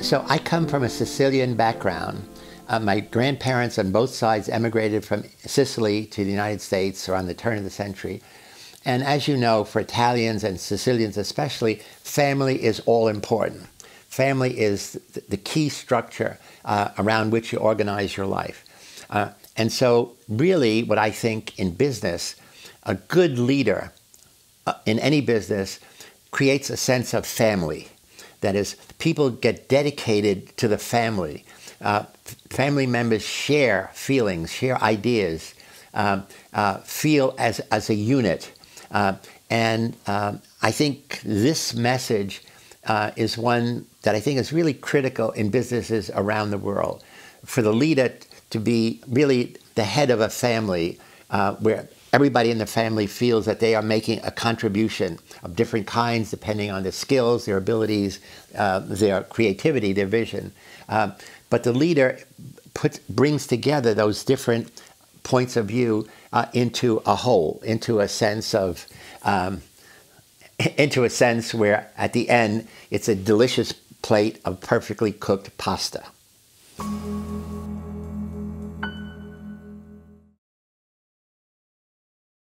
So I come from a Sicilian background. Uh, my grandparents on both sides emigrated from Sicily to the United States around the turn of the century. And as you know, for Italians and Sicilians especially, family is all important. Family is the key structure uh, around which you organize your life. Uh, and so, really, what I think in business, a good leader uh, in any business creates a sense of family. That is, people get dedicated to the family. Uh, family members share feelings, share ideas, um, uh, feel as, as a unit. Uh, and um, I think this message uh, is one that I think is really critical in businesses around the world. For the leader to be really the head of a family uh, where everybody in the family feels that they are making a contribution of different kinds depending on their skills, their abilities, uh, their creativity, their vision. Uh, but the leader puts, brings together those different points of view uh, into a whole, into a sense of, um, into a sense where at the end it's a delicious plate of perfectly cooked pasta.